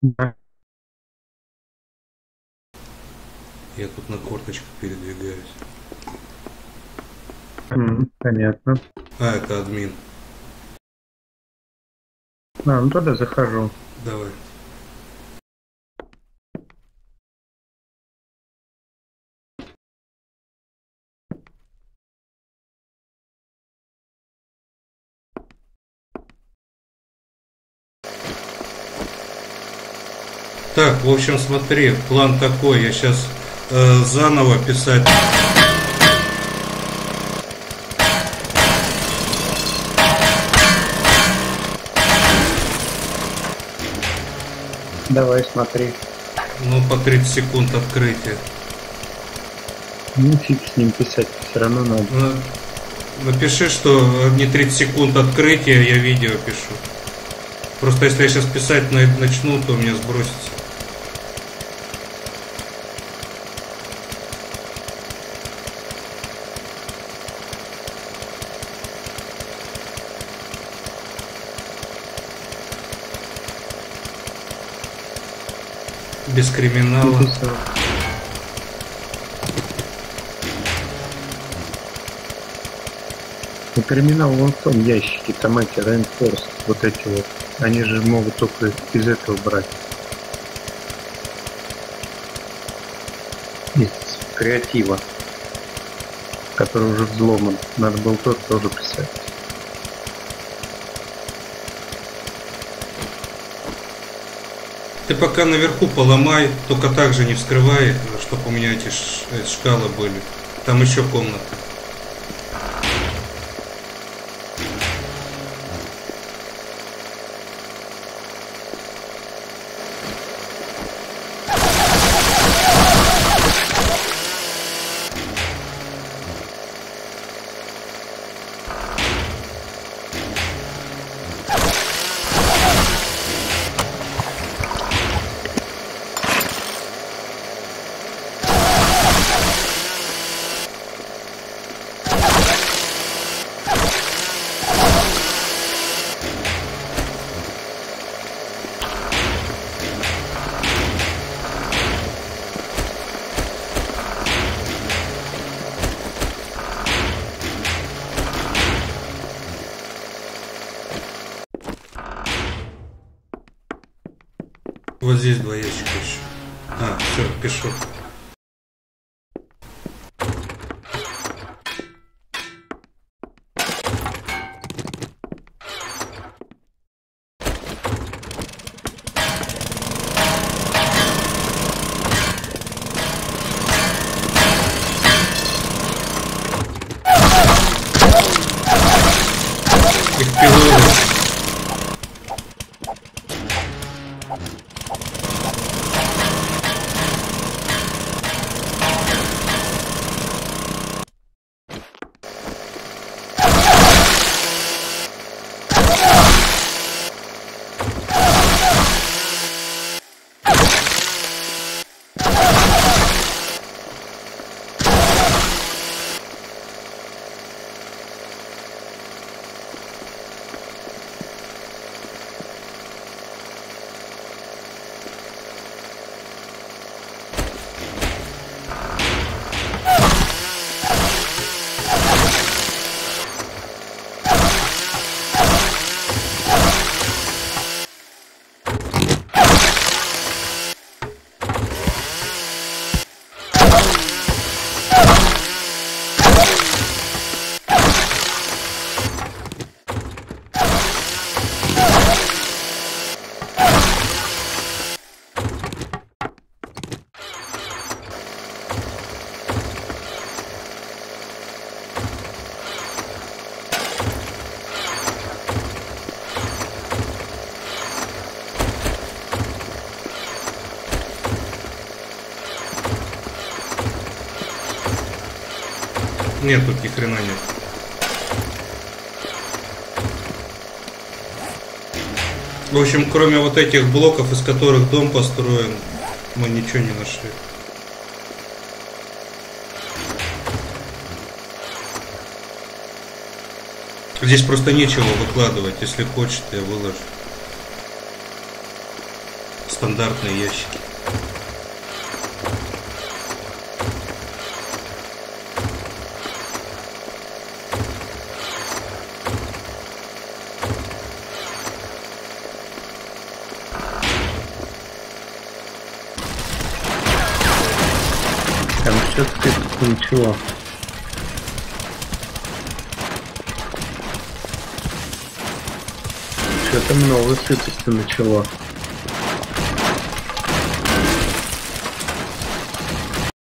Я тут на корточках передвигаюсь. Понятно. А, это админ. А, ну тогда захожу. Давай. Так, в общем, смотри, план такой. Я сейчас заново писать. Давай, смотри. Ну, по 30 секунд открытия. Ну, фиг с ним писать, все равно надо. Ну, Напиши, что не 30 секунд открытия, я видео пишу. Просто если я сейчас писать на- начну, то меня сбросится. Без криминала. Ну, криминал вон в том ящике, там эти reinforced, вот эти вот. Они же могут только из этого брать. Из креатива, который уже взломан. Надо было тот тоже писать. Ты пока наверху поломай, только так же не вскрывай, чтобы у меня эти э, шкалы были. Там еще комната. Вот здесь два ящика еще. А, все, пишу. あっ。Нет, тут ни хрена нет. В общем, кроме вот этих блоков, из которых дом построен, мы ничего не нашли. Здесь просто нечего выкладывать, если хочет, я выложу. стандартные ящики. Там все-таки ничего. Что-то много сыпаться начало.